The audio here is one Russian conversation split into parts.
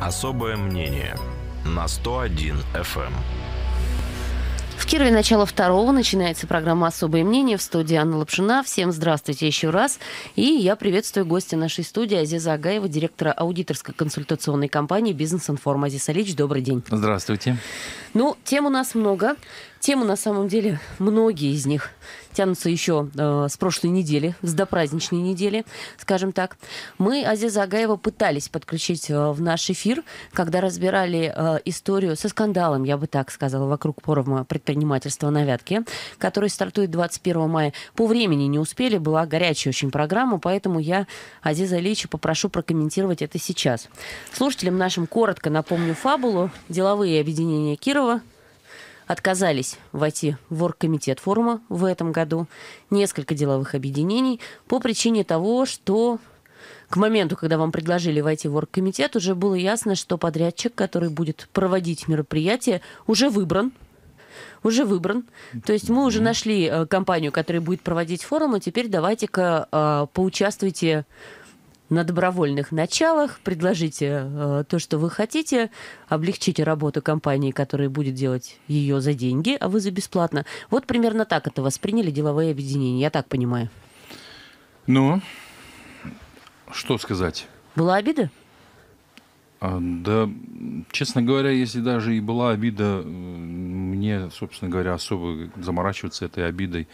Особое мнение на 101 FM. В Кирове начало второго начинается программа «Особое мнение» в студии Анна Лапшина. Всем здравствуйте еще раз. И я приветствую гостя нашей студии Азиза Агаева, директора аудиторской консультационной компании «Бизнес-информ». Азиз Алич, добрый день. Здравствуйте. Ну, тем у нас много. Темы, на самом деле, многие из них тянутся еще э, с прошлой недели, с допраздничной недели, скажем так. Мы Азиза Агаева пытались подключить э, в наш эфир, когда разбирали э, историю со скандалом, я бы так сказала, вокруг форума предпринимательства на Вятке, который стартует 21 мая. По времени не успели, была горячая очень программа, поэтому я Азиза Ильича попрошу прокомментировать это сейчас. Слушателям нашим коротко напомню фабулу. Деловые объединения Кирова отказались войти в оргкомитет форума в этом году. Несколько деловых объединений по причине того, что к моменту, когда вам предложили войти в оргкомитет, уже было ясно, что подрядчик, который будет проводить мероприятие, уже выбран, уже выбран. То есть мы уже нашли э, компанию, которая будет проводить форум, и теперь давайте-ка э, поучаствуйте на добровольных началах, предложите э, то, что вы хотите, облегчите работу компании, которая будет делать ее за деньги, а вы за бесплатно. Вот примерно так это восприняли деловые объединения, я так понимаю. Ну, что сказать? Была обида? А, да, честно говоря, если даже и была обида, мне, собственно говоря, особо заморачиваться этой обидой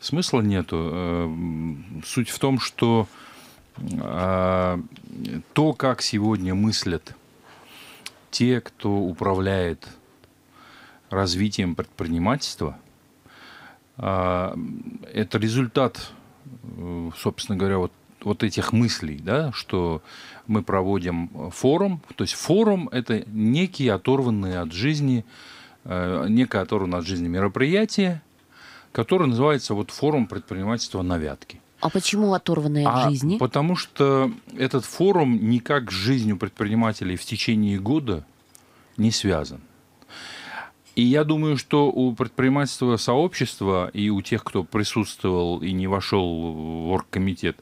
смысла нету. Э, суть в том, что то, как сегодня мыслят те, кто управляет развитием предпринимательства, а, это результат, собственно говоря, вот, вот этих мыслей, да, что мы проводим форум. То есть форум – это некие оторванные от жизни, э, некое оторванное от жизни мероприятие, которое называется вот форум предпринимательства на Вятке. А почему оторванные от а жизни? Потому что этот форум никак с жизнью предпринимателей в течение года не связан. И я думаю, что у предпринимательства сообщества и у тех, кто присутствовал и не вошел в оргкомитет,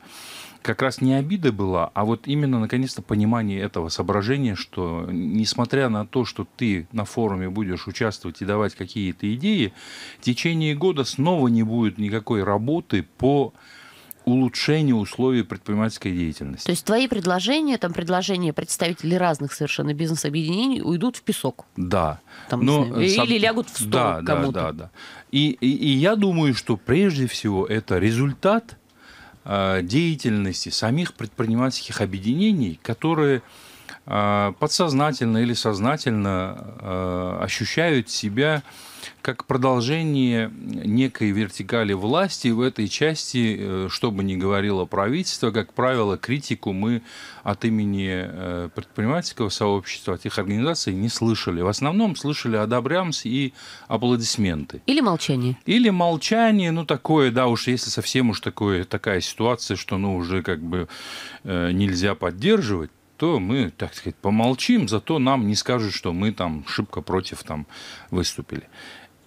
как раз не обида была, а вот именно наконец-то понимание этого соображения, что несмотря на то, что ты на форуме будешь участвовать и давать какие-то идеи, в течение года снова не будет никакой работы по улучшение условий предпринимательской деятельности. То есть твои предложения, там предложения представителей разных совершенно бизнес-объединений уйдут в песок? Да. Там, Но, знаю, сам... Или лягут в стол да, кому-то? Да, да, да. И, и, и я думаю, что прежде всего это результат э, деятельности самих предпринимательских объединений, которые э, подсознательно или сознательно э, ощущают себя как продолжение некой вертикали власти в этой части, э, что бы ни говорило правительство, как правило, критику мы от имени э, предпринимательского сообщества, от их организаций не слышали. В основном слышали одобрямс и аплодисменты. Или молчание. Или молчание, ну такое, да, уж если совсем уж такое, такая ситуация, что ну уже как бы э, нельзя поддерживать, то мы, так сказать, помолчим, зато нам не скажут, что мы там шибко против там выступили.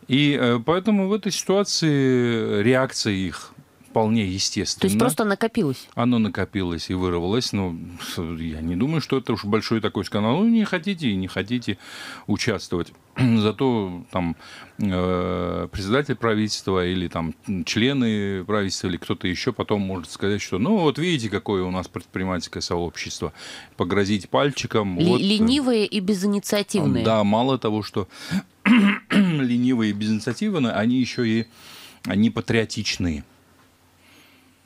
И э, поэтому в этой ситуации реакция их вполне естественно. То есть просто накопилось? Оно накопилось и вырвалось. Но я не думаю, что это уж большой такой скандал. Ну, не хотите и не хотите участвовать. Зато там э, председатель правительства или там члены правительства или кто-то еще потом может сказать, что ну вот видите, какое у нас предпринимательское сообщество. Погрозить пальчиком. Л- вот. Ленивые и безинициативные. Да, мало того, что ленивые и безинициативные, они еще и они патриотичные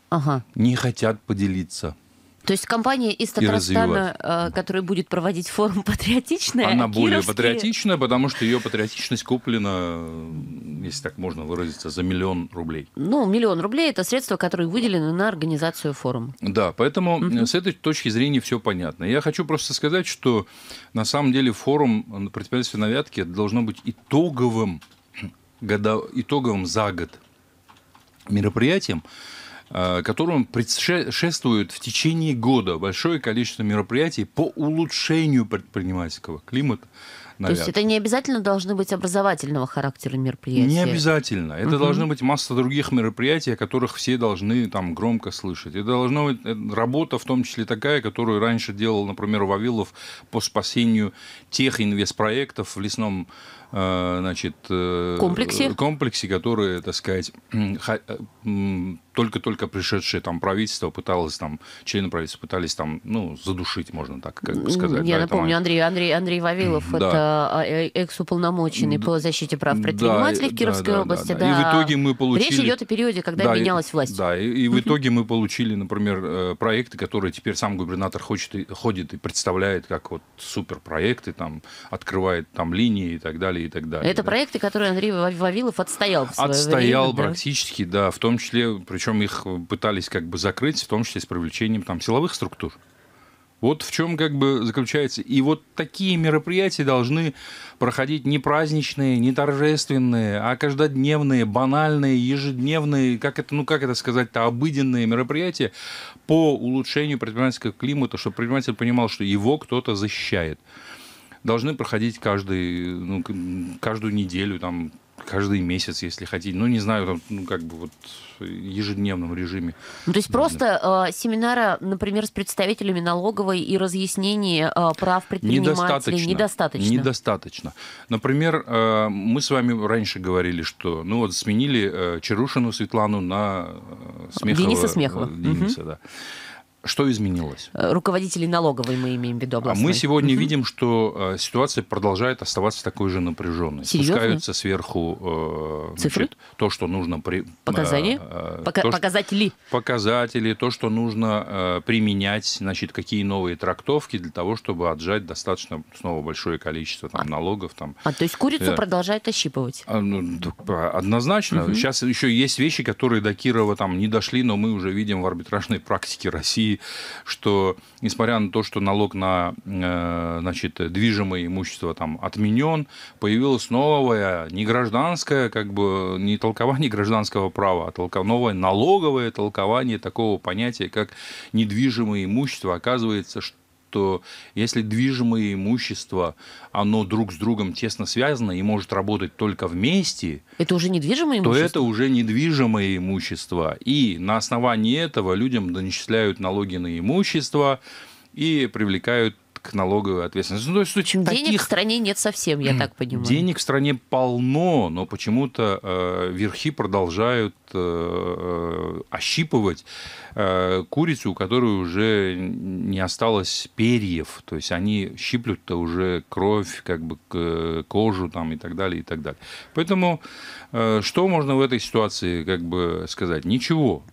ага. не хотят поделиться. То есть компания из Татарстана, э, которая будет проводить форум патриотичная, Она а более кировские... патриотичная, потому что ее патриотичность куплена, если так можно выразиться, за миллион рублей. Ну, миллион рублей – это средства, которые выделены на организацию форума. Да, поэтому угу. с этой точки зрения все понятно. Я хочу просто сказать, что на самом деле форум предприятия на Вятке должно быть итоговым, года, итоговым за год мероприятием, Э, которым предшествует в течение года большое количество мероприятий по улучшению предпринимательского климата То есть это не обязательно должны быть образовательного характера мероприятия? Не обязательно. Это угу. должны быть масса других мероприятий, о которых все должны там громко слышать. Это должна быть э, работа, в том числе такая, которую раньше делал, например, Вавилов по спасению тех инвестпроектов в лесном значит, э, комплексе. комплексе, которые, так сказать, только-только пришедшее там правительство пыталось там, члены правительства пытались там, ну, задушить, можно так как бы сказать. Я да, напомню, Андрей, Андрей, Андрей Вавилов, да. это а, э, экс-уполномоченный по защите прав предпринимателей да, в Кировской да, области. Да, да. Да. И в итоге мы получили... Речь идет о периоде, когда да, менялась власть. Да, и, и в итоге мы получили, например, проекты, которые теперь сам губернатор хочет, ходит и представляет как вот суперпроекты, там, открывает там линии и так далее и так далее. Это да. проекты, которые Андрей Вавилов отстоял в свое Отстоял время, практически, да? да, в том числе, причем их пытались как бы закрыть, в том числе с привлечением там силовых структур. Вот в чем как бы заключается. И вот такие мероприятия должны проходить не праздничные, не торжественные, а каждодневные, банальные, ежедневные, как это, ну как это сказать-то, обыденные мероприятия по улучшению предпринимательского климата, чтобы предприниматель понимал, что его кто-то защищает должны проходить каждый, ну, каждую неделю, там, каждый месяц, если хотите. Ну, не знаю, там, ну, как бы вот ежедневном режиме. Ну, то есть просто э, семинара, например, с представителями налоговой и разъяснение э, прав предпринимателей недостаточно. Недостаточно. Недостаточно. Например, э, мы с вами раньше говорили, что, ну, вот сменили э, Чарушину Светлану на э, Смехова. Дениса Смехова. Дениса, угу. да. Что изменилось? Э, руководителей налоговой мы имеем в виду областной. А мы сегодня угу. видим, что э, ситуация продолжает оставаться такой же напряженной. Серьезно? Спускаются сверху э, Цифры? Значит, то, что нужно... При, Показания? Э, Пока, то, показатели? Показатели, то, что нужно э, применять, значит, какие новые трактовки для того, чтобы отжать достаточно снова большое количество там, а, налогов. Там. А то есть курицу э, продолжают ощипывать? А, ну, однозначно. Угу. Сейчас еще есть вещи, которые до Кирова там не дошли, но мы уже видим в арбитражной практике России что несмотря на то, что налог на э, значит, движимое имущество там отменен, появилось новое, не гражданское, как бы не толкование гражданского права, а толков... новое налоговое толкование такого понятия, как недвижимое имущество. Оказывается, что что если движимое имущество, оно друг с другом тесно связано и может работать только вместе, это уже недвижимое имущество? То это уже недвижимое имущество. И на основании этого людям доничисляют налоги на имущество и привлекают к налоговой ответственности. Ну, то есть, Чем таких... денег в стране нет совсем, я так понимаю. Денег в стране полно, но почему-то э, верхи продолжают э, э, ощипывать э, курицу, у которой уже не осталось перьев. То есть они щиплют-то уже кровь, как бы кожу там и так далее, и так далее. Поэтому э, что можно в этой ситуации как бы сказать? Ничего.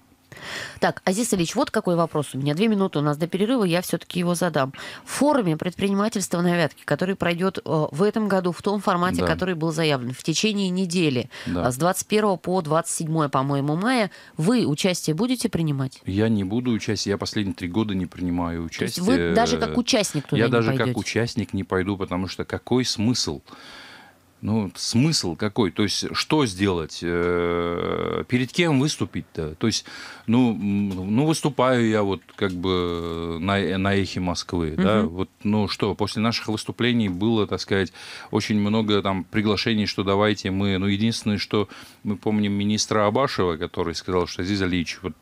Так, Азиз Ильич, вот какой вопрос у меня. Две минуты у нас до перерыва, я все-таки его задам. В форуме предпринимательства на Вятке, который пройдет э, в этом году в том формате, да. который был заявлен, в течение недели, да. с 21 по 27, по-моему, мая, вы участие будете принимать? Я не буду участие, я последние три года не принимаю участие. То есть вы даже как участник туда Я не даже пойдете? как участник не пойду, потому что какой смысл? Ну, смысл какой? То есть, что сделать? Э, перед кем выступить-то? То есть, ну, ну, выступаю я вот как бы на, на эхе Москвы, угу. да, вот, ну, что, после наших выступлений было, так сказать, очень много там приглашений, что давайте мы, ну, единственное, что мы помним министра Абашева, который сказал, что Азиз Алиевич, вот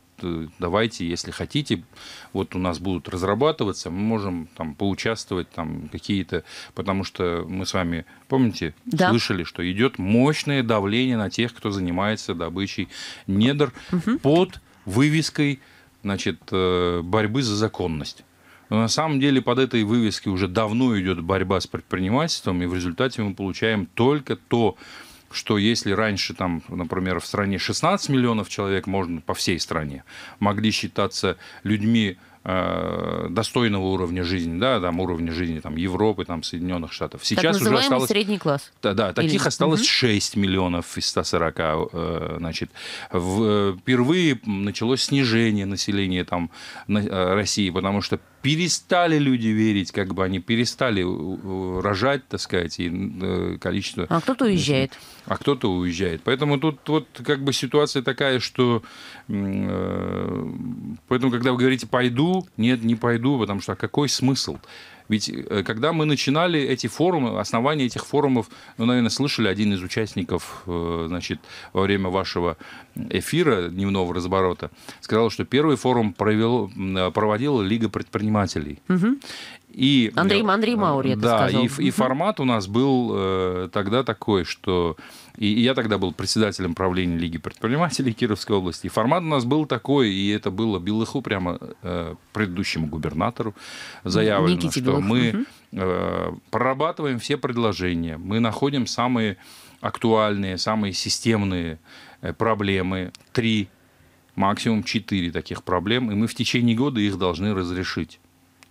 давайте, если хотите, вот у нас будут разрабатываться, мы можем там поучаствовать, там какие-то, потому что мы с вами, помните, да. слышали, что идет мощное давление на тех, кто занимается добычей недр угу. под вывеской, значит, э, борьбы за законность. Но на самом деле под этой вывеской уже давно идет борьба с предпринимательством, и в результате мы получаем только то, что если раньше, там, например, в стране 16 миллионов человек, можно по всей стране, могли считаться людьми э, достойного уровня жизни, да, там уровня жизни там Европы, там Соединенных Штатов. Сейчас так уже осталось средний класс. Да, да, таких Или... осталось угу. 6 миллионов из 140, э, значит, в, впервые началось снижение населения там э, России, потому что перестали люди верить, как бы они перестали рожать, так сказать, и э, количество... А кто-то уезжает. А кто-то уезжает. Поэтому тут вот как бы ситуация такая, что... Э, поэтому, когда вы говорите «пойду», нет, не пойду, потому что а какой смысл? Ведь э, когда мы начинали эти форумы, основание этих форумов, ну, наверное, слышали один из участников, э, значит, во время вашего эфира дневного разворота, сказал, что первый форум провел, проводила Лига предпринимателей. Угу. И, Андрей, Андрей Маури это да, сказал. И, и формат у нас был э, тогда такой, что... И, и я тогда был председателем правления Лиги предпринимателей Кировской области. И формат у нас был такой, и это было Белыху прямо э, предыдущему губернатору заявлено, Никите что Белых. мы э, прорабатываем все предложения, мы находим самые актуальные, самые системные э, проблемы, три, максимум четыре таких проблем, и мы в течение года их должны разрешить.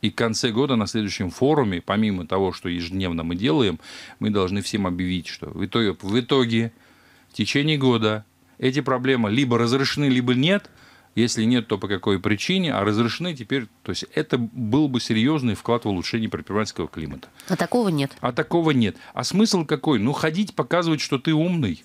И к конце года на следующем форуме, помимо того, что ежедневно мы делаем, мы должны всем объявить, что в итоге, в итоге в течение года эти проблемы либо разрешены, либо нет. Если нет, то по какой причине, а разрешены теперь... То есть это был бы серьезный вклад в улучшение предпринимательского климата. А такого нет. А такого нет. А смысл какой? Ну, ходить, показывать, что ты умный.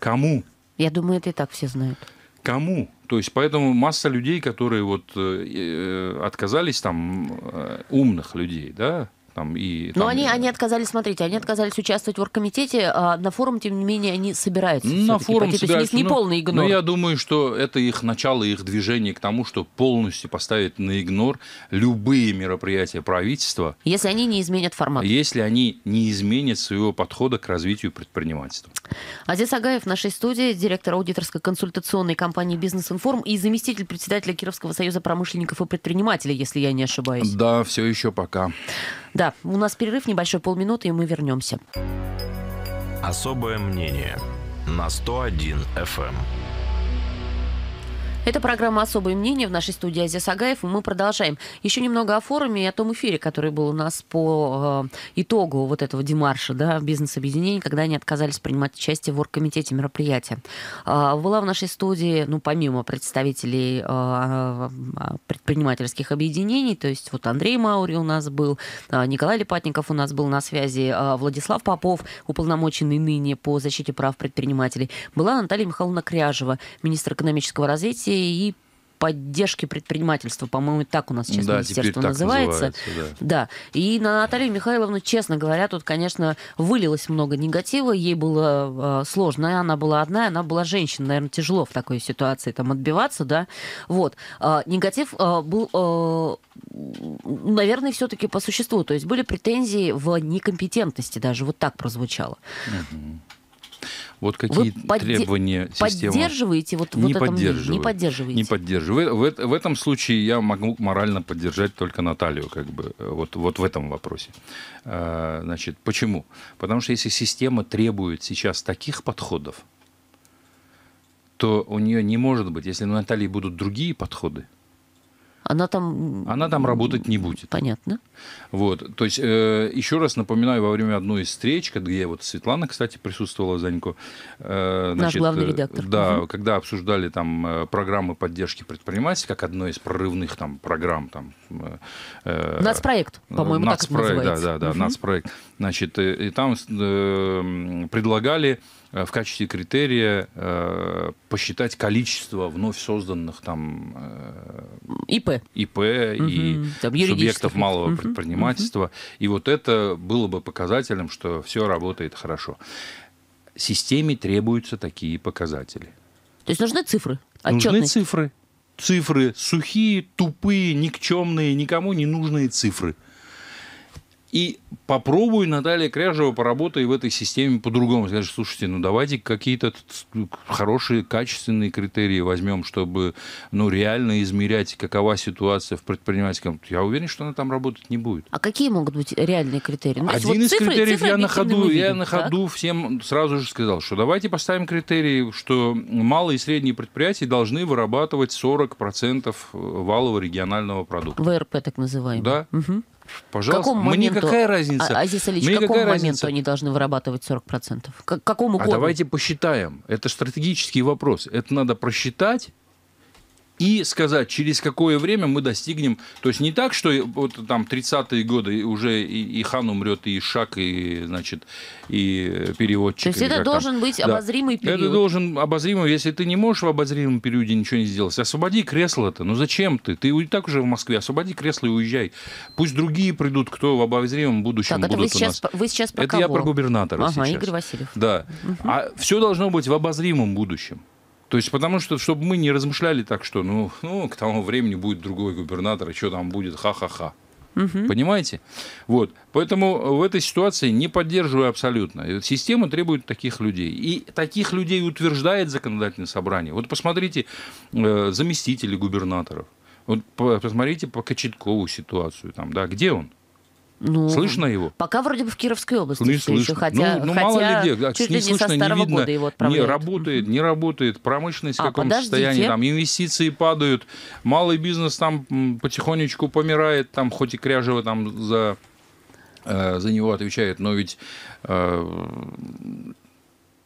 Кому? Я думаю, это и так все знают. Кому? То есть поэтому масса людей, которые вот э, э отказались там э, умных людей, да, там, и, там, Но они, они отказались, смотрите, они отказались участвовать в оргкомитете, а на форум, тем не менее, они собираются. На форум пойти. собираются. То есть не ну, полный игнор. Но я думаю, что это их начало, их движение к тому, что полностью поставить на игнор любые мероприятия правительства. Если они не изменят формат. Если они не изменят своего подхода к развитию предпринимательства. Азиз Агаев в нашей студии, директор аудиторской консультационной компании «Бизнес-информ» и заместитель председателя Кировского союза промышленников и предпринимателей, если я не ошибаюсь. Да, все еще пока. Да, у нас перерыв небольшой полминуты, и мы вернемся. Особое мнение на 101 FM. Это программа «Особое мнение» в нашей студии Азия Сагаев, и мы продолжаем. Еще немного о форуме и о том эфире, который был у нас по э, итогу вот этого демарша, да, бизнес-объединений, когда они отказались принимать участие в оргкомитете мероприятия. Э, была в нашей студии, ну, помимо представителей э, предпринимательских объединений, то есть вот Андрей Маури у нас был, Николай Липатников у нас был на связи, Владислав Попов, уполномоченный ныне по защите прав предпринимателей, была Наталья Михайловна Кряжева, министр экономического развития и поддержки предпринимательства, по-моему, так у нас сейчас да, министерство называется. называется да. да. И на Наталью Михайловну, честно говоря, тут, конечно, вылилось много негатива, ей было э, сложно, она была одна, она была женщина, наверное, тяжело в такой ситуации там отбиваться, да. Вот. Э, негатив э, был, э, наверное, все-таки по существу, то есть были претензии в некомпетентности даже, вот так прозвучало. Угу. Вот какие Вы требования подде- системы... Поддерживаете вот, не вот поддерживаю, Не поддерживаете? Не поддерживаю. В, в, в этом случае я могу морально поддержать только Наталью, как бы, вот, вот в этом вопросе. А, значит, почему? Потому что если система требует сейчас таких подходов, то у нее не может быть, если у Натальи будут другие подходы, она там... Она там работать не будет. Понятно. Вот, то есть, э, еще раз напоминаю, во время одной из встреч, где вот Светлана, кстати, присутствовала, Занько. Э, значит, Наш главный редактор. Да, угу. когда обсуждали там э, программы поддержки предпринимательства, как одной из прорывных там программ. Там, э, нацпроект, по-моему, так это называется. Да, да, да, угу. нацпроект. Значит, и, и там э, предлагали Э, в качестве критерия э, посчитать количество вновь созданных там э, ИП, ИП угу. и там, субъектов малого угу. предпринимательства. Угу. И вот это было бы показателем, что все работает хорошо. Системе требуются такие показатели. То есть нужны цифры? Отчетность. Нужны цифры. Цифры сухие, тупые, никчемные, никому не нужные цифры. И попробуй, Наталья Кряжева, поработай в этой системе по-другому. Скажешь, слушайте, ну давайте какие-то хорошие, качественные критерии возьмем, чтобы ну, реально измерять, какова ситуация в предпринимательском. Я уверен, что она там работать не будет. А какие могут быть реальные критерии? Ну, Один вот из цифры, критериев цифры я на ходу, видим, я на ходу всем сразу же сказал, что давайте поставим критерии, что малые и средние предприятия должны вырабатывать 40% валового регионального продукта. ВРП так называемый. Да. Угу. Пожалуйста, какому мне моменту, какая разница? А, Азиз Алич, мне какому моменту разница? они должны вырабатывать 40%? К какому а году? А давайте посчитаем. Это стратегический вопрос. Это надо просчитать и сказать, через какое время мы достигнем. То есть не так, что вот там 30-е годы уже и, и хан умрет, и Шак, и, значит, и переводчик. То есть это должен там. быть обозримый да. период. Это должен обозримый. Если ты не можешь в обозримом периоде ничего не сделать, освободи кресло-то. Ну зачем ты? Ты и так уже в Москве. Освободи кресло и уезжай. Пусть другие придут, кто в обозримом будущем так, будут это вы сейчас, у нас. Вы сейчас про это кого? я про губернатора ага, сейчас. Игорь Васильев. Да. Угу. А все должно быть в обозримом будущем. То есть, потому что, чтобы мы не размышляли так, что, ну, ну, к тому времени будет другой губернатор, и что там будет, ха-ха-ха. Угу. Понимаете? Вот. Поэтому в этой ситуации не поддерживаю абсолютно. Система требует таких людей. И таких людей утверждает законодательное собрание. Вот посмотрите э, заместители губернаторов. Вот посмотрите по Кочеткову ситуацию. Там, да, где он? Ну, слышно его? Пока вроде бы в Кировской области не все еще, хотя, ну, ну, хотя мало ли где, чуть не ли не со старого не видно, года его Не работает, не работает, промышленность в а, каком состоянии, там инвестиции падают, малый бизнес там потихонечку помирает, там хоть и Кряжева там за, э, за него отвечает, но ведь э,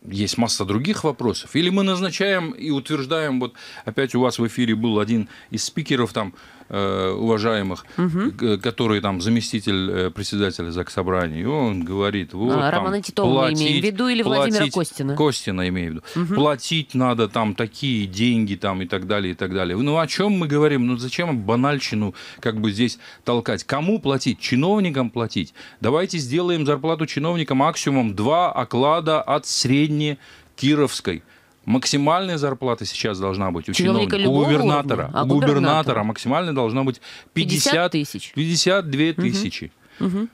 есть масса других вопросов. Или мы назначаем и утверждаем, вот опять у вас в эфире был один из спикеров там, уважаемых, угу. который там заместитель э, председателя Заксобрания, и он говорит, вот а, там, Романа Титова платить, имеем в виду или платить, Владимира Костина? Костина имею в виду. Угу. Платить надо там такие деньги там и так далее, и так далее. Ну о чем мы говорим? Ну зачем банальщину как бы здесь толкать? Кому платить? Чиновникам платить? Давайте сделаем зарплату чиновникам максимум два оклада от средней кировской. Максимальная зарплата сейчас должна быть у чиновника, чиновника у губернатора. А у губернатора, губернатора максимальная должна быть 50, 50 тысяч. 52 тысячи. Угу.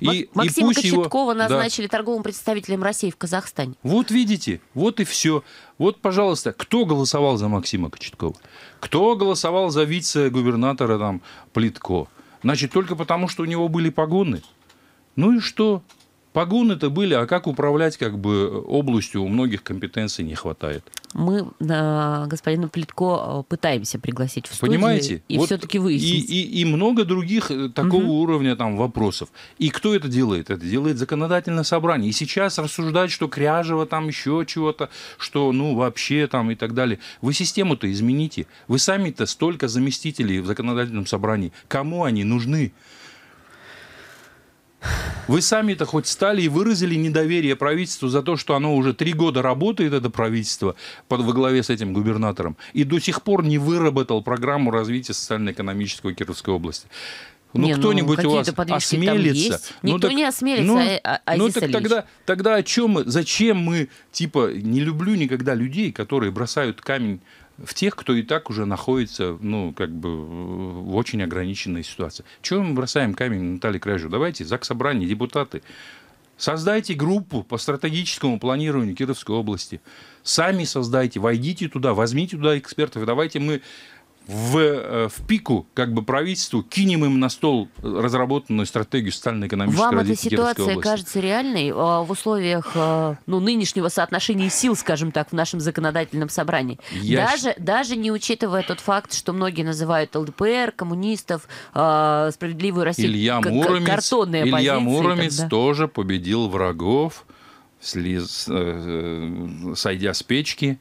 И, Максима и Кочеткова его... назначили да. торговым представителем России в Казахстане. Вот видите, вот и все. Вот, пожалуйста, кто голосовал за Максима Кочеткова? Кто голосовал за вице-губернатора там Плитко? Значит, только потому, что у него были погоны? Ну и что? Погоны-то были, а как управлять как бы областью у многих компетенций не хватает. Мы э, господина Плитко э, пытаемся пригласить в студию Понимаете? и вот все-таки выяснить. И, и, и много других э, такого угу. уровня там вопросов. И кто это делает? Это делает законодательное собрание. И сейчас рассуждать, что Кряжева там еще чего-то, что ну вообще там и так далее. Вы систему-то измените. Вы сами-то столько заместителей в законодательном собрании. Кому они нужны? Вы сами-то хоть стали и выразили недоверие правительству за то, что оно уже три года работает, это правительство, под, во главе с этим губернатором, и до сих пор не выработал программу развития социально-экономического Кировской области. Ну, не, кто-нибудь ну, у вас осмелится. Ну, Никто так, не осмелится, ну, а, а Ну, так тогда, тогда о чем мы, зачем мы, типа, не люблю никогда людей, которые бросают камень в тех, кто и так уже находится, ну, как бы в очень ограниченной ситуации. Чего мы бросаем камень на Наталье Кряжу? Давайте, ЗАГС собрание, депутаты, создайте группу по стратегическому планированию Кировской области. Сами создайте, войдите туда, возьмите туда экспертов, давайте мы в, э, в пику как бы правительству, кинем им на стол разработанную стратегию социально-экономического Вам развития эта ситуация кажется реальной а, в условиях а, ну, нынешнего соотношения сил, скажем так, в нашем законодательном собрании? Я... Даже, даже не учитывая тот факт, что многие называют ЛДПР, коммунистов, справедливую Россию Илья Муромец, картонные Илья Муромец тогда. тоже победил врагов, слез, э, э, сойдя с печки.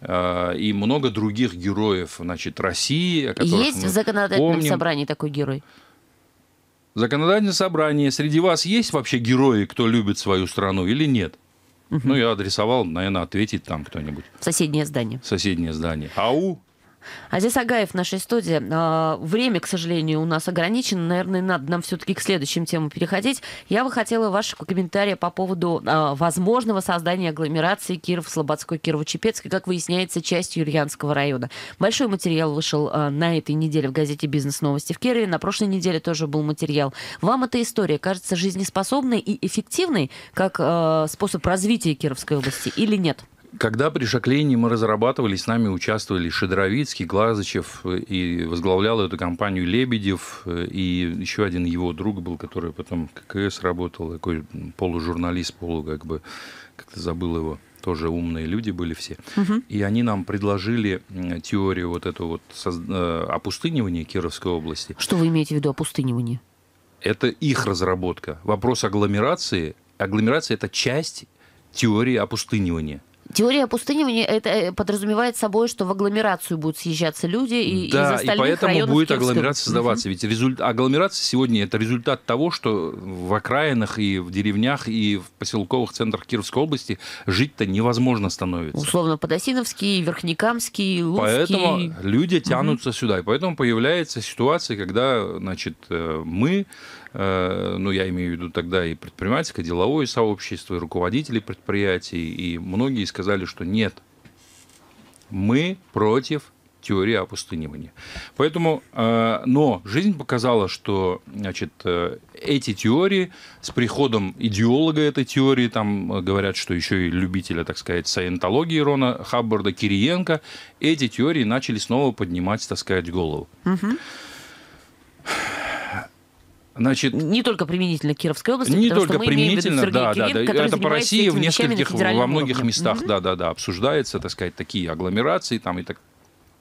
Э, и много других героев значит, России. Есть в законодательном помним. собрании такой герой? Законодательное собрание. Среди вас есть вообще герои, кто любит свою страну или нет? Угу. Ну, я адресовал, наверное, ответить там кто-нибудь. Соседнее здание. Соседнее здание. АУ Азиз Агаев в нашей студии. А, время, к сожалению, у нас ограничено. Наверное, надо нам все-таки к следующим темам переходить. Я бы хотела вашего комментария по поводу а, возможного создания агломерации Киров-Слободской, Кирово-Чепецкой, как выясняется, частью Ульяновского района. Большой материал вышел а, на этой неделе в газете «Бизнес-новости» в Кирове. На прошлой неделе тоже был материал. Вам эта история кажется жизнеспособной и эффективной как способ развития Кировской области или нет? Когда при Шаклене мы разрабатывали, с нами участвовали Шедровицкий, Глазычев, и возглавлял эту компанию Лебедев, и еще один его друг был, который потом ККС работал, такой полужурналист, полу как бы, как-то забыл его, тоже умные люди были все. Угу. И они нам предложили теорию вот этого вот э, опустынивания Кировской области. Что вы имеете в виду опустынивание? Это их разработка. Вопрос агломерации. Агломерация – это часть теории опустынивания. Теория опустынивания это э, подразумевает собой, что в агломерацию будут съезжаться люди и да, из и остальных поэтому районов будет Кировской агломерация создаваться. Ведь результ... агломерация сегодня это результат того, что в окраинах и в деревнях и в поселковых центрах Кировской области жить-то невозможно становится. Условно Подосиновский, Верхнекамский, Луцкий. Поэтому люди тянутся сюда. И поэтому появляется ситуация, когда значит, э, мы, ну, я имею в виду тогда и предпринимательское, деловое сообщество, и руководители предприятий, и многие сказали, что нет, мы против теории опустынивания. Поэтому, э, но жизнь показала, что значит, э, эти теории с приходом идеолога этой теории, там э, говорят, что еще и любителя, так сказать, саентологии Рона Хаббарда Кириенко, эти теории начали снова поднимать, так сказать, голову. Значит, Не только применительно к Кировской области, не только что мы имеем применительно, Сергея да, да, да. Который Это по России в нескольких, во многих уровне. местах, Мгм. да, да, да, обсуждается, так сказать, такие агломерации там и так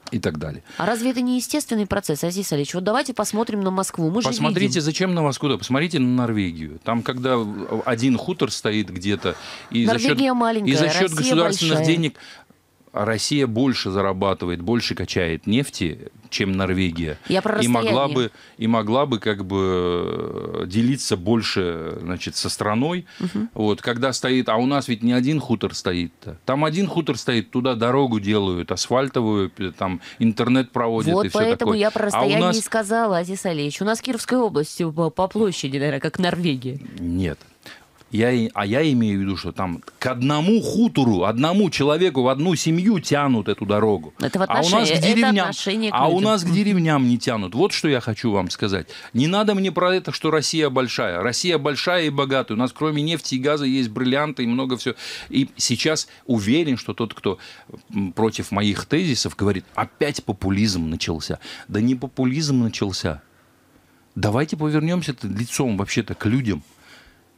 и так далее. А разве это не естественный процесс, Азиз Алич? Вот давайте посмотрим на Москву. Мы Посмотрите, видим. зачем на Москву? Да, посмотрите на Норвегию. Там, когда один хутор стоит где-то, и за счет, Норвегия маленькая, и за счет Россия государственных большая. денег Россия больше зарабатывает, больше качает нефти, чем Норвегия. Я про и могла бы и могла бы как бы э, делиться больше, значит, со страной. Вот, когда стоит, а у нас ведь не один хутор стоит-то. Там один хутор стоит, туда дорогу делают, асфальтовую, там интернет проводят Вот и все поэтому такое. я про а расстояние нас и сказала, Азиз Алич. У нас Кировская область по, по площади, наверное, как Норвегия. Нет. Я, а я имею в виду, что там к одному хутору, одному человеку, в одну семью тянут эту дорогу. Это в а у нас отношении- к это деревням, отношение к а у нас к деревням не тянут. Вот что я хочу вам сказать. Не надо мне про это, что Россия большая. Россия большая и богатая. У нас кроме нефти и газа есть бриллианты и много всего. И сейчас уверен, что тот, кто против моих тезисов говорит, опять популизм начался. Да не популизм начался. Давайте повернемся лицом вообще-то к людям.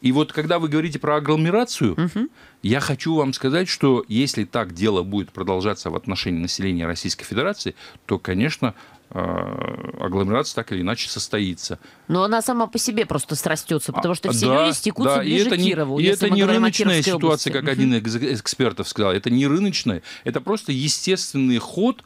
И вот когда вы говорите про агломерацию, я хочу вам сказать, что если так дело будет продолжаться в отношении населения Российской Федерации, то, конечно, э, агломерация так или иначе состоится. Но она сама по себе просто срастется, потому что все Да, люди стекутся да, и ближе это к не- Кирову. И это не рыночная ситуация, области. как Мгм. один из экс- экспертов сказал. Это не рыночная, это просто естественный ход,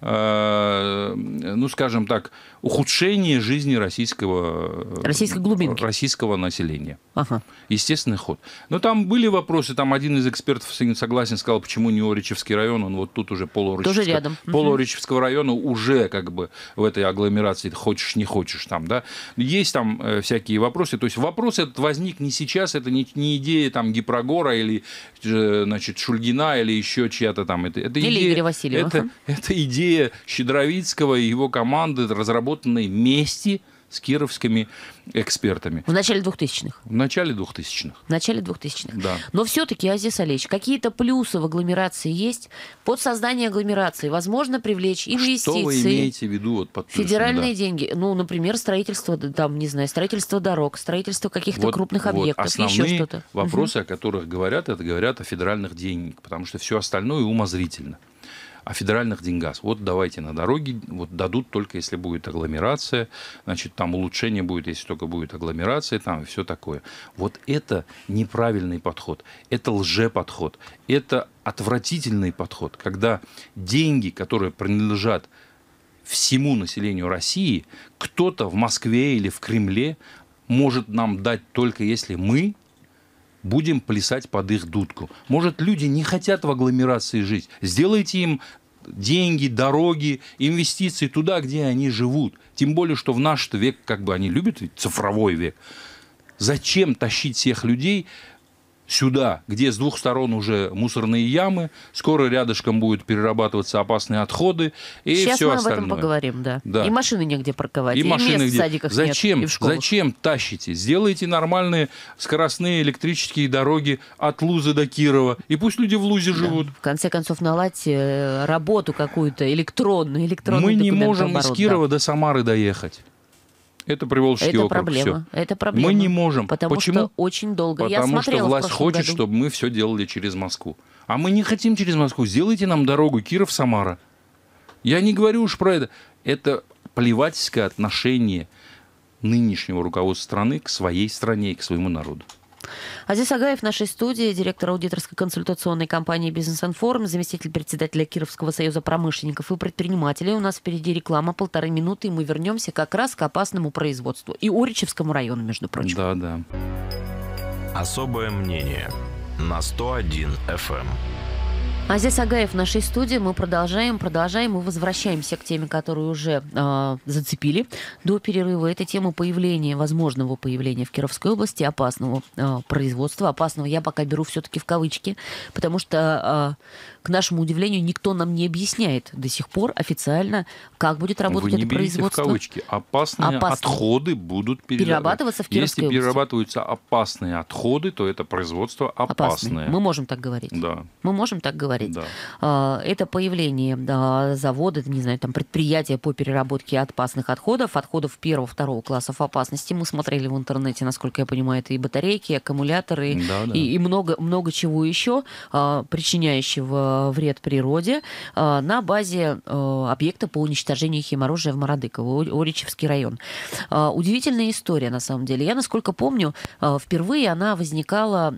ну, скажем так, ухудшение жизни российского, Российской глубинки. российского населения. Ага. Естественный ход. Но там были вопросы, там один из экспертов с ним согласен, сказал, почему не Оричевский район, он вот тут уже полуоричевского, Тоже рядом. Полуоричевского района уже как бы в этой агломерации, хочешь не хочешь там, да. Есть там э, всякие вопросы, то есть вопрос этот возник не сейчас, это не, не идея там Гипрогора или, э, значит, Шульгина или еще чья-то там. Это, это Или идея, Игоря Васильева. Это, это идея Щедровицкого и его команды, разработанной вместе с кировскими экспертами. В начале 2000-х. В начале 2000-х. В начале 2000-х. Да. Но все-таки, Азиз Алич, какие-то плюсы в агломерации есть? Под создание агломерации возможно привлечь инвестиции. Что вы имеете в виду вот под плюсом, Федеральные да? деньги, ну, например, строительство, там, не знаю, строительство дорог, строительство каких-то Вот- крупных вот объектов, еще что-то. вопросы, о которых говорят, это говорят о федеральных деньгах, потому что все остальное умозрительно. О федеральных деньгах. Вот давайте на дороге, вот дадут только если будет агломерация, значит, там улучшение будет, если только будет агломерация, там и все такое. Вот это неправильный подход, это лжеподход, это отвратительный подход, когда деньги, которые принадлежат всему населению России, кто-то в Москве или в Кремле может нам дать только если мы будем плясать под их дудку. Может, люди не хотят в агломерации жить. Сделайте им деньги, дороги, инвестиции туда, где они живут. Тем более, что в наш век, как бы они любят, цифровой век. Зачем тащить всех людей сюда, где с двух сторон уже мусорные ямы, скоро рядышком будут перерабатываться опасные отходы и Сейчас все мы остальное. об этом поговорим, да. Да. И машины негде парковать, и, И машины мест где? в садиках зачем, нет, и в школах. зачем тащите? Сделайте нормальные скоростные электрические дороги от Лузы до Кирова, и пусть люди в Лузе живут. В конце концов, наладьте э, работу какую-то электронную, электронный Мы не можем из оборот, Кирова до Самары доехать. Это. Приволжский Это округ. проблема. всё. Это проблема. Мы не можем. Потому Почему? что очень долго. Я Потому что смотрела в власть хочет, году. чтобы мы все делали через Москву. А мы не хотим через Москву. Сделайте нам дорогу Киров-Самара. Я не говорю уж про это. Это плевательское отношение нынешнего руководства страны к своей стране и к своему народу. Азиз Агаев в нашей студии, директор аудиторской консультационной компании «Бизнес Информ», заместитель председателя Кировского союза промышленников и предпринимателей. У нас впереди реклама полторы минуты, и мы вернемся как раз к опасному производству. И Оричевскому району, между прочим. Да, да. Особое мнение на 101 FM. Азиз Агаев в нашей студии. Мы продолжаем, продолжаем и возвращаемся к теме, которую уже э, зацепили до перерыва. Это тема появления, возможного появления в Кировской области опасного э, производства. Опасного я пока беру все-таки в кавычки, потому что э, к нашему удивлению, никто нам не объясняет до сих пор официально, как будет работать Вы не это производство. в кавычки. Опасные Опасные. отходы будут перера- Перерабатываться в Кировской Если области. перерабатываются опасные отходы, то это производство опасное. Опасные. Мы можем так говорить. Да, Мы можем так говорить. да. А, Это появление да, завода, не знаю, там предприятия по переработке опасных отходов, отходов первого, второго классов опасности. Мы смотрели в интернете, насколько я понимаю, это и батарейки, и аккумуляторы, Да, да. и, и много, много чего еще, а, причиняющего вред природе, а, на базе а, объекта по уничтожению химоружия в Мародыково, О- Оричевский район. Удивительная история, на самом деле. Я, насколько помню, впервые она возникала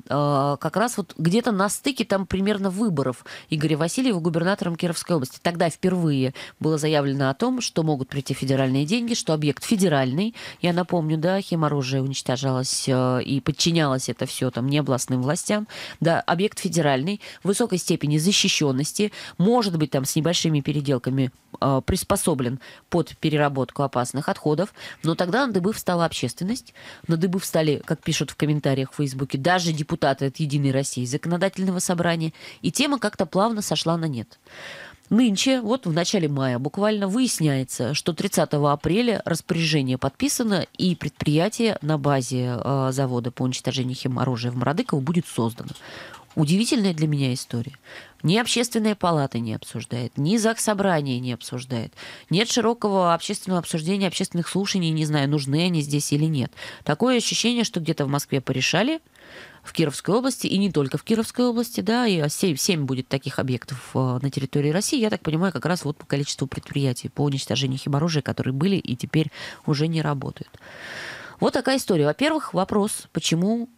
как раз вот где-то на стыке там примерно выборов Игоря Васильева губернатором Кировской области. Тогда впервые было заявлено о том, что могут прийти федеральные деньги, что объект федеральный. Я напомню, да, химоружие уничтожалось э, и подчинялось это все там не областным властям. Да, объект федеральный, высокой степени защищенности, может быть там с небольшими переделками э, приспособлен под переработку опасных отходов. Но тогда на дыбы встала общественность. На дыбы встали, как пишут в комментариях в Фейсбуке, даже депутаты от «Единой России» законодательного собрания. И тема как-то плавно сошла на нет. Нынче, вот в начале мая, буквально выясняется, что 30 апреля распоряжение подписано, и предприятие на базе э, завода по уничтожению химоружия в Мородыково будет создано. Удивительная для меня история. Ни общественная палата не обсуждает, ни ЗАГС собрание не обсуждает. Нет широкого общественного обсуждения, общественных слушаний, не знаю, нужны они здесь или нет. Такое ощущение, что где-то в Москве порешали, в Кировской области, и не только в Кировской области, да, и 7, 7 будет таких объектов э, на территории России, я так понимаю, как раз вот по количеству предприятий по уничтожению химоружия, которые были и теперь уже не работают. Вот такая история. Во-первых, вопрос, почему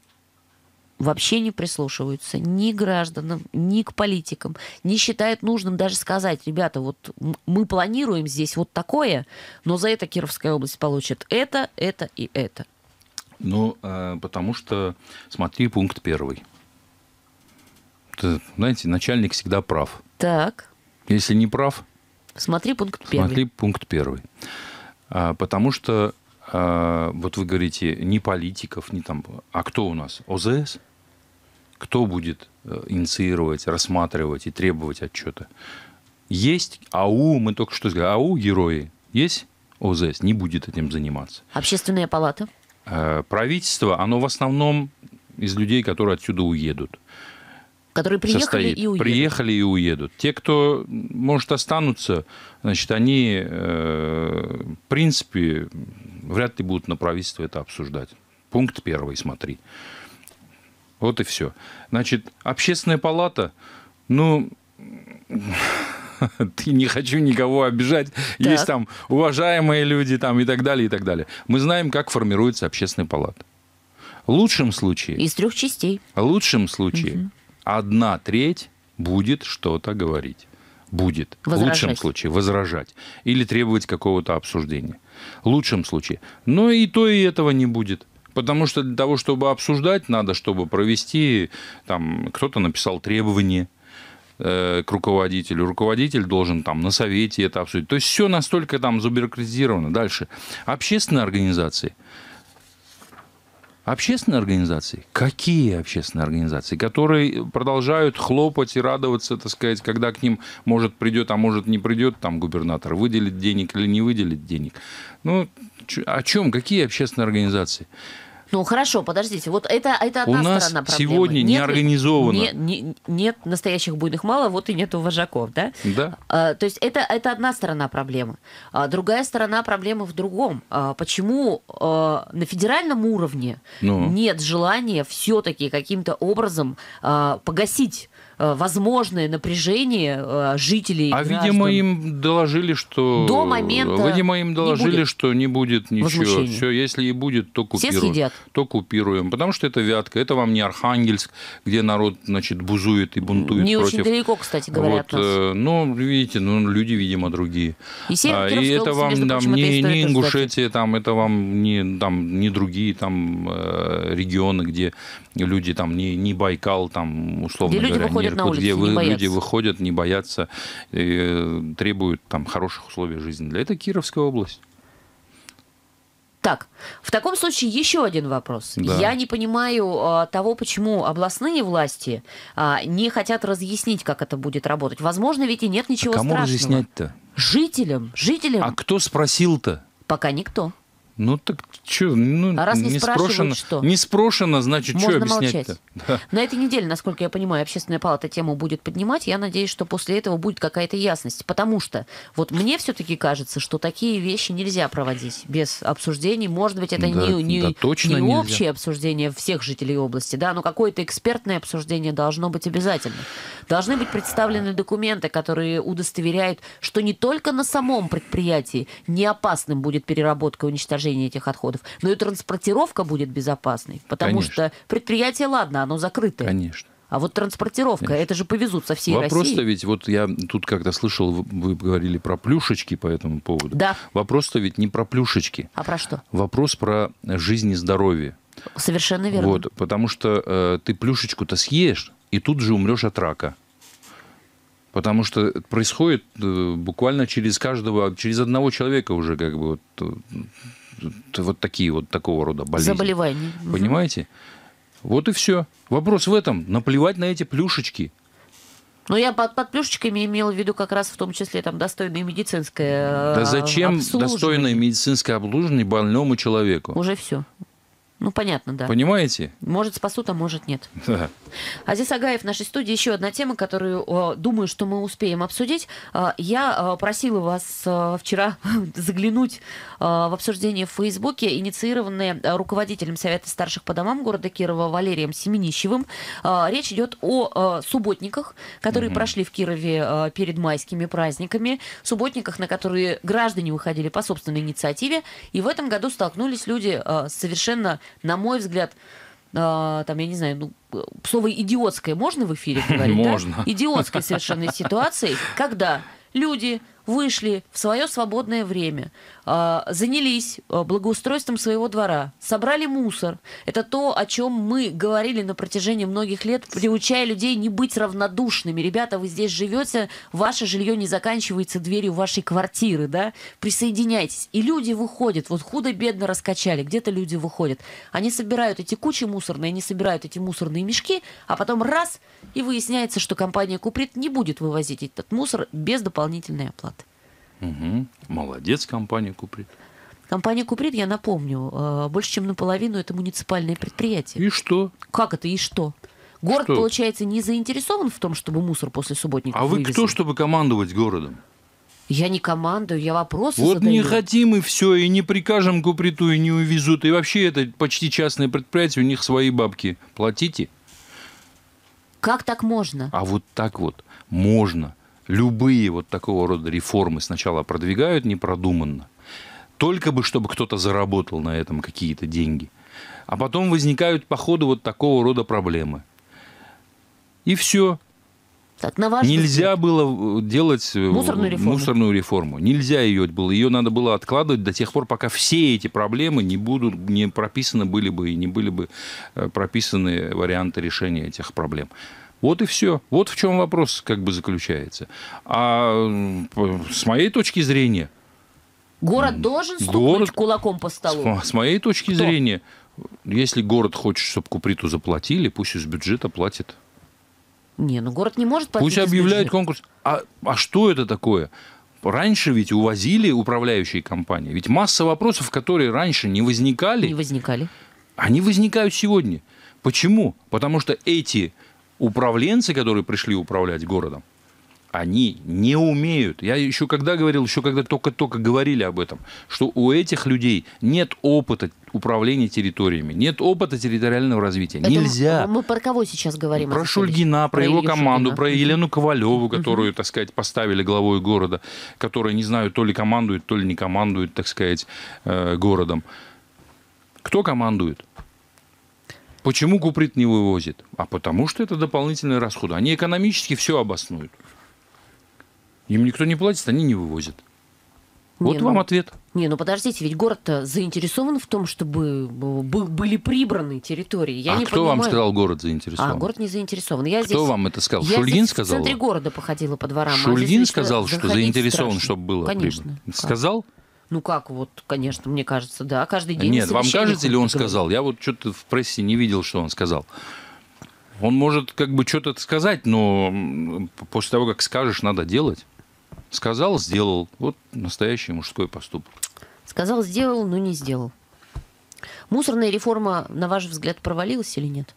вообще не прислушиваются ни к гражданам, ни к политикам, не считают нужным даже сказать, ребята, вот мы планируем здесь вот такое, но за это Кировская область получит это, это и это. Ну, э, потому что, смотри, пункт первый. Ты, знаете, начальник всегда прав. Так, Если не прав, смотри пункт первый. смотри пункт первый. А, потому что, а, вот вы говорите, ни политиков, ни там... А кто у нас? ОЗС? Кто будет э, инициировать, рассматривать и требовать отчета? Есть АУ, мы только что сказали, АУ герои. Есть ОЗС, не будет этим заниматься. Общественная палата. Э, Правительство, оно в основном из людей, которые отсюда уедут. которые приехали состоит. и уехали. Приехали и уедут. Те, кто, может, останутся, значит, они, э, в принципе, вряд ли будут на правительство это обсуждать. Пункт первый, смотри. Вот и все. Значит, общественная палата, ну, ты не хочу никого обижать. Есть там уважаемые люди там и так далее, и так далее. Мы знаем, как формируется общественная палата. В лучшем случае Из трех частей. в лучшем случае одна треть будет что-то говорить. Будет. В Возражать. лучшем случае возражать. Или требовать какого-то обсуждения. В лучшем случае. Но и то, и этого не будет. Потому что для того, чтобы обсуждать, надо, чтобы провести, там, кто-то написал требования э, к руководителю. Руководитель должен там на совете это обсудить. То есть все настолько там забюрократизировано. Дальше. Общественные организации. Общественные организации? Какие общественные организации? Которые продолжают хлопать и радоваться, так сказать, когда к ним, может, придет, а может, не придет там губернатор, выделит денег или не выделит денег. Ну, о чем? Какие общественные организации? Ну хорошо, подождите, вот это, это У одна нас сторона проблемы. сегодня не Нет ли- организовано. не- не- нет настоящих буйных мало, вот и нету вожаков, да? Да? А, То есть это, это одна сторона проблемы. А Другая сторона проблемы в другом. А, Почему а, на федеральном уровне Ну? нет желания все-таки каким-то образом а, погасить возможное напряжение э, жителей. А, граждан. видимо, им доложили, что... До момента Видимо, им не доложили, будет что не будет ничего. Все, если и будет, то Все купируем. съедят. То купируем. Потому что это Вятка, это вам не Архангельск, где народ, значит, бузует и бунтует Не против... очень далеко, кстати говоря, от Вот, нас. э, ну, видите, ну, люди, видимо, другие. И А, и это вам между там, прочим, не, история не Ингушетия, там, это вам не, там, не другие там, э, регионы, где люди там не, не Байкал, там, условно Где люди говоря, выходят не на Иркут, где не вы- люди боятся. выходят, не боятся, э, требуют там хороших условий жизни. Для этого Кировская область. Так, в таком случае еще один вопрос. Да. Я не понимаю а, того, почему областные власти а, не хотят разъяснить, как это будет работать. Возможно, ведь и нет ничего а кому страшного. разъяснять-то? Жителям, жителям А кто спросил-то? пока никто. Ну так что, ну, А раз не спрашивают, спрошено, что? не спрошено, значит, что Можно объяснять-то? Да. На этой неделе, насколько я понимаю, общественная палата тему будет поднимать. Я надеюсь, что после этого будет какая-то ясность. Потому что вот мне все-таки кажется, что такие вещи нельзя проводить без обсуждений. Может быть, это Да, не, не, да точно не нельзя. общее обсуждение всех жителей области, да, но какое-то экспертное обсуждение должно быть обязательно. Должны быть представлены документы, которые удостоверяют, что не только на самом предприятии не опасным будет переработка и уничтожение этих отходов, но и транспортировка будет безопасной. Потому Конечно. что предприятие, ладно, оно закрытое. Конечно. А вот транспортировка, это же повезут со всей Вопрос-то России. ведь, вот я тут как-то слышал, вы, говорили про плюшечки по этому поводу. Да. Вопрос-то ведь не про плюшечки. А про что? Вопрос про жизнь и здоровье. Совершенно верно. Вот, потому что э, ты плюшечку-то съешь, и тут же умрешь от рака. Потому что происходит э, буквально через каждого, через одного человека уже как бы вот, э, вот такие вот такого рода болезни. Заболевание. Мгм. Понимаете? Вот и все. Вопрос в этом. Наплевать на эти плюшечки. Но я под, под плюшечками имела в виду как раз в том числе там достойное медицинское Да э, зачем достойное медицинское обслуживание больному человеку? Уже все. Ну, понятно, да. Понимаете? Может, спасут, а может, нет. Да. Азиз Агаев в нашей студии. Еще одна тема, которую, э, думаю, что мы успеем обсудить. Э, Я э, просила вас э, вчера заглянуть э, в обсуждение в Фейсбуке, инициированное руководителем Совета старших по домам города Кирова Валерием Семенищевым. Э, Речь идет о э, субботниках, которые прошли в Кирове э, перед майскими праздниками. Субботниках, на которые граждане выходили по собственной инициативе. И в этом году столкнулись люди э, совершенно, на мой взгляд, а, там, я не знаю, ну, э, слово идиотское можно в эфире говорить? да? Можно. Идиотской совершенно ситуации, когда люди вышли в свое свободное время, занялись а, благоустройством своего двора, собрали мусор. Это то, о чем мы говорили на протяжении многих лет, приучая людей не быть равнодушными. Ребята, вы здесь живете, ваше жилье не заканчивается дверью вашей квартиры, да? Присоединяйтесь. И люди выходят, вот худо-бедно раскачали, где-то люди выходят. Они собирают эти кучи мусорные, они собирают эти мусорные мешки, а потом раз, и выясняется, что компания Куприт не будет вывозить этот мусор без дополнительной оплаты. Мгм. Молодец, компания Куприт. Компания Куприт, я напомню, э, больше чем наполовину это муниципальное предприятие. И что? Как это и что? Город, Что? получается, не заинтересован в том, чтобы мусор после субботника А вы вывезли? кто, чтобы командовать городом? Я не командую, я вопросы Вот задаю. не хотим и все, и не прикажем Куприту, и не увезут. И вообще это почти частное предприятие, у них свои бабки. Платите. Как так можно? А вот так вот можно. Любые вот такого рода реформы сначала продвигают непродуманно. Только бы, чтобы кто-то заработал на этом какие-то деньги. А потом возникают по ходу вот такого рода проблемы. И все. Так, на ваш Нельзя взгляд, было э, делать э, Мусорную реформу. мусорную реформу. Нельзя ее было. Ее надо было откладывать до тех пор, пока все эти проблемы не будут, не прописаны были бы и не были бы э, прописаны варианты решения этих проблем. Вот и все. Вот в чем вопрос как бы заключается. А с моей точки зрения, город должен стукнуть город- кулаком по столу. с, мо- с моей точки Кто? зрения, если город хочет, чтобы Куприту заплатили, пусть из бюджета платит. Не, ну город не может платить Пусть объявляют конкурс. А, а что это такое? Раньше ведь увозили управляющие компании. Ведь масса вопросов, которые раньше не возникали, Не возникали. они возникают сегодня. Почему? Потому что эти управленцы, которые пришли управлять городом, они не умеют. Я еще когда говорил, еще когда только-только говорили об этом, что у этих людей нет опыта управления территориями, нет опыта территориального развития. Это Нельзя. Мы про кого сейчас говорим? Про? Шульгина, про, его Илью команду, Шульгина. про. Елену Ковалеву, которую, так сказать, поставили главой города, которая, не знаю, то ли командует, то ли не командует, так сказать, э, городом. Кто командует? Почему Куприт не вывозит? А потому что это дополнительные расходы. Они экономически все обоснуют. Им никто не платит, они не вывозят. Вот Не, вам ну, ответ. Не, ну подождите, ведь город-то заинтересован в том, чтобы бы- были прибраны территории. Я а не кто вам понимаю. сказал, город заинтересован? А, город не заинтересован. Я Кто здесь, вам это сказал? Я Шульгин здесь сказал? в центре вам? города походила по дворам. а Шульгин лично сказал, что заинтересован, страшно. чтобы было Конечно. прибыль? Как? Ну как вот, конечно, мне кажется, да. Каждый день Нет, вам кажется, или он говорит. сказал? Я вот что-то в прессе не видел, что он сказал. Он может как бы что-то сказать, но после того, как скажешь, надо делать. Сказал, сделал. Вот настоящий мужской поступок. Сказал, сделал, но не сделал. Мусорная реформа, на ваш взгляд, провалилась или нет?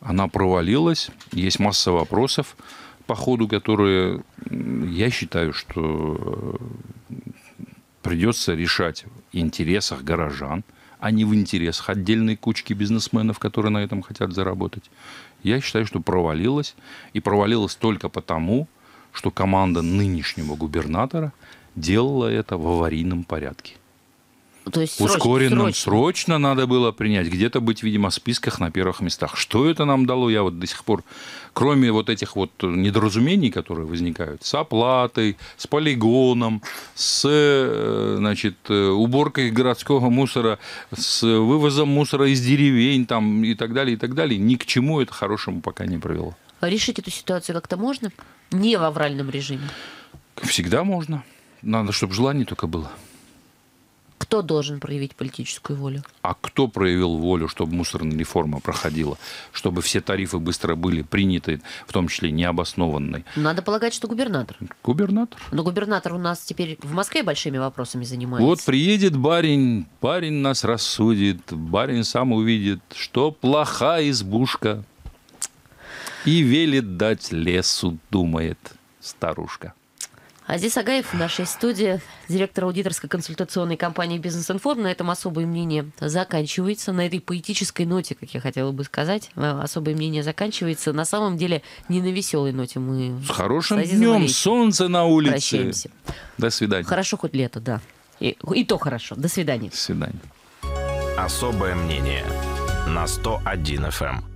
Она провалилась. Есть масса вопросов по ходу, которые я считаю, что э, придется решать в интересах горожан, а не в интересах отдельной кучки бизнесменов, которые на этом хотят заработать. Я считаю, что провалилась. И провалилась только потому, что команда нынешнего губернатора делала это в аварийном порядке. То есть срочно- Ускоренном, срочно. срочно надо было принять. Где-то быть, видимо, в списках на первых местах. Что это нам дало, я вот до сих пор, кроме вот этих вот недоразумений, которые возникают, с оплатой, с полигоном, с, э, значит, э, уборкой городского мусора, с вывозом мусора из деревень там, и так далее, и так далее, ни к чему это хорошему пока не привело. Решить эту ситуацию как-то можно? Не в авральном режиме. Всегда можно. Надо, чтобы желание только было. Кто должен проявить политическую волю? А кто проявил волю, чтобы мусорная реформа проходила, чтобы все тарифы быстро были приняты, в том числе необоснованной? Надо полагать, что губернатор. Губернатор. Но губернатор у нас теперь в Москве большими вопросами занимается. Вот приедет барин, барин нас рассудит, барин сам увидит, что плоха избушка, и велит дать лесу, думает старушка. Азиз Агаев в нашей студии, директор аудиторской консультационной компании «Бизнес-информ». На этом особое мнение заканчивается. На этой поэтической ноте, как я хотела бы сказать, э, особое мнение заканчивается. На самом деле не на веселой ноте мы С хорошим Азизом днем, солнце на улице. прощаемся. До свидания. Хорошо хоть лето, да. И, и то хорошо. До свидания. До свидания. Особое мнение на 101 FM.